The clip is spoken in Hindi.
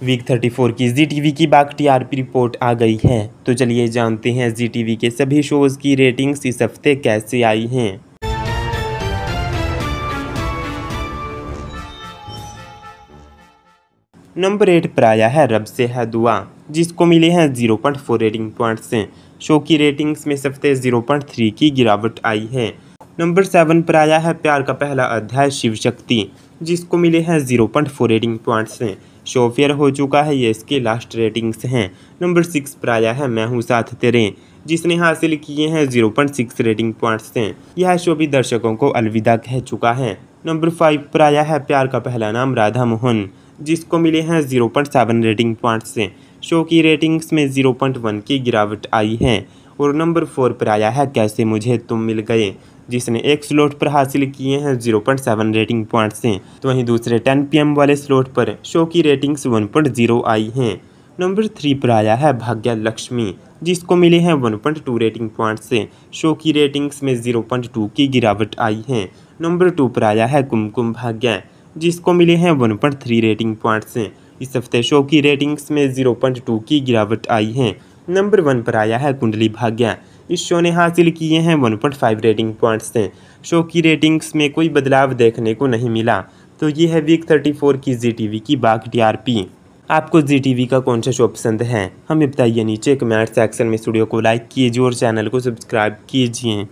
वीक थर्टी फोर की जी टी वी की बाग टीआरपी रिपोर्ट आ गई है। तो चलिए जानते हैं जी टी वी के सभी शोज़ की रेटिंग्स इस हफ़्ते कैसे आई हैं। नंबर एट पर आया है रब से है दुआ, जिसको मिले हैं zero point four rating point से। शो की रेटिंग्स में पॉइंट थ्री की गिरावट आई है। नंबर सेवन पर आया है प्यार का पहला अध्याय शिव शक्ति, जिसको मिले हैं zero point four rating point से। शो फेयर हो चुका है, ये इसके लास्ट रेटिंग्स हैं। नंबर सिक्स पर आया है, मैं हूँ साथ तेरे, जिसने हासिल किए हैं zero point six rating points से यह शो भी दर्शकों को अलविदा कह चुका है। नंबर फाइव पर आया है, प्यार का पहला नाम राधा मोहन जिसको मिले हैं zero point seven rating points show की रेटिंग्स में ज़ीरो पॉइंट वन की गिरावट आई है और नंबर फोर पर आया है, कैसे मुझे तुम मिल गए? जिसने एक स्लॉट पर हासिल किए हैं zero point seven rating point से तो वहीं दूसरे टेन पीएम वाले स्लॉट पर शो की रेटिंग्स वन पॉइंट ज़ीरो आई हैं। नंबर थ्री पर आया है भाग्य लक्ष्मी, जिसको मिले हैं one point two rating point से, शो की रेटिंग्स में ज़ीरो पॉइंट टू की गिरावट आई है। नंबर टू पर आया है कुमकुम भाग्य, जिसको मिले हैं one point three rating point से इस हफ़्ते शो की रेटिंग्स में ज़ीरो पॉइंट टू की गिरावट आई है। नंबर वन पर आया है कुंडली भाग्य। इस शो ने हासिल किए हैं 1.5 रेटिंग पॉइंट्स से। शो की रेटिंग्स में कोई बदलाव देखने को नहीं मिला। तो ये है वीक 34 की जी टी की बाग टीआरपी आपको जी टी का कौन सा शो पसंद है? हमें बताइए नीचे कमेंट सेक्शन में स्टूडियो को लाइक कीजिए और चैनल को सब्सक्राइब कीजिए।